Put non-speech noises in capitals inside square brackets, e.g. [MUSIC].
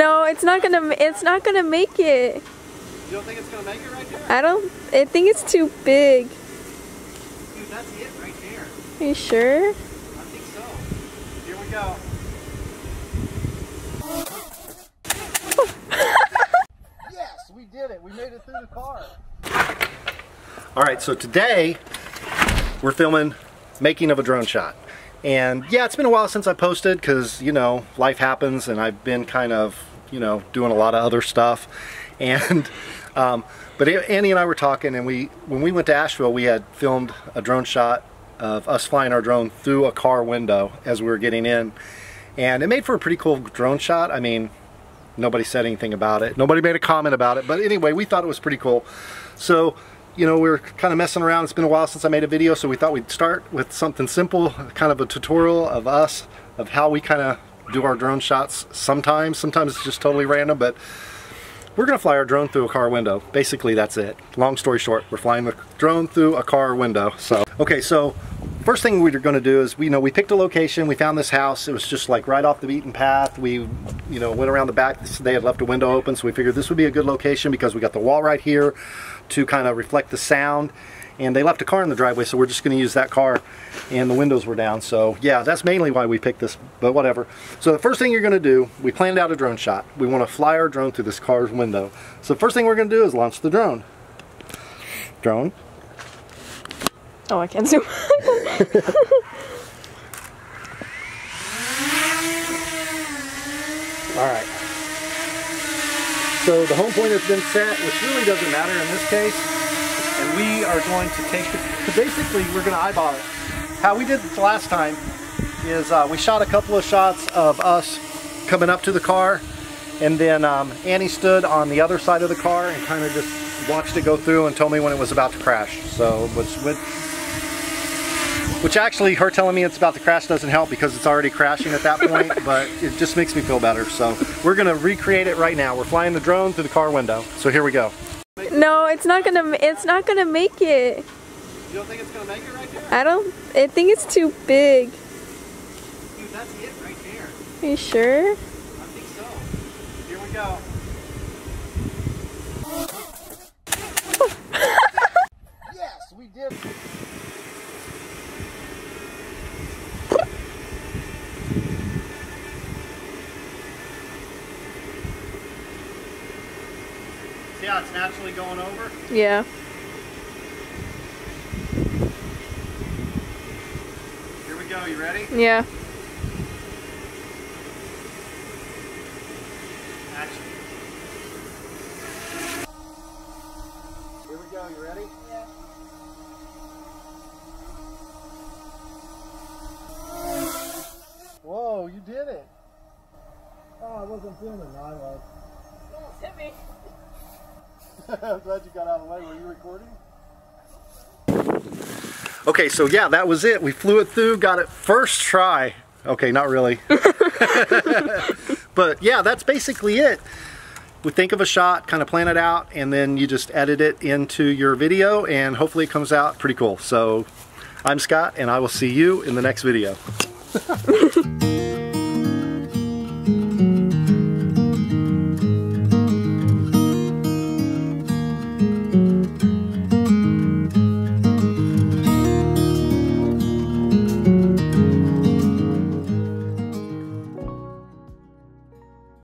No, it's not gonna. It's not gonna make it. You don't think it's gonna make it right there? I don't. I think it's too big. Dude, that's it right there. Are you sure? I think so. Here we go. [LAUGHS] yes, we did it. We made it through the car. All right, so today we're filming making of a drone shot. And yeah, it's been a while since I posted because, you know, life happens and I've been kind of, you know, doing a lot of other stuff. And, um, but Annie and I were talking and we, when we went to Asheville, we had filmed a drone shot of us flying our drone through a car window as we were getting in. And it made for a pretty cool drone shot. I mean, nobody said anything about it. Nobody made a comment about it. But anyway, we thought it was pretty cool. So you know, we were kind of messing around. It's been a while since I made a video, so we thought we'd start with something simple, kind of a tutorial of us, of how we kind of do our drone shots sometimes. Sometimes it's just totally random, but we're gonna fly our drone through a car window. Basically, that's it. Long story short, we're flying the drone through a car window. So, okay, so first thing we're gonna do is, we you know, we picked a location, we found this house. It was just like right off the beaten path. We, you know, went around the back. They had left a window open, so we figured this would be a good location because we got the wall right here to kind of reflect the sound. And they left a car in the driveway, so we're just going to use that car. And the windows were down, so yeah, that's mainly why we picked this, but whatever. So the first thing you're going to do, we planned out a drone shot. We want to fly our drone through this car's window. So the first thing we're going to do is launch the drone. Drone. Oh, I can't zoom. [LAUGHS] All right. So the home point has been set, which really doesn't matter in this case. And we are going to take, the, basically we're going to eyeball it. How we did this last time is uh, we shot a couple of shots of us coming up to the car and then um, Annie stood on the other side of the car and kind of just watched it go through and told me when it was about to crash. So, which, which actually her telling me it's about to crash doesn't help because it's already crashing at that [LAUGHS] point, but it just makes me feel better. So we're gonna recreate it right now. We're flying the drone through the car window. So here we go. No, it's not gonna. It's not gonna make it. You don't think it's gonna make it right there? I don't. I think it's too big. Dude, that's it right there. Are you sure? I think so. Here we go. [LAUGHS] yes, we did. See how it's naturally going over? Yeah. Here we go, you ready? Yeah. Action. Here we go, you ready? Yeah. Whoa, you did it. Oh, I wasn't filming. No, I was. Hit me. I'm [LAUGHS] glad you got out of the way. Were you recording? Okay, so yeah, that was it. We flew it through, got it first try. Okay, not really. [LAUGHS] but yeah, that's basically it. We think of a shot, kind of plan it out, and then you just edit it into your video, and hopefully it comes out pretty cool. So I'm Scott, and I will see you in the next video. [LAUGHS]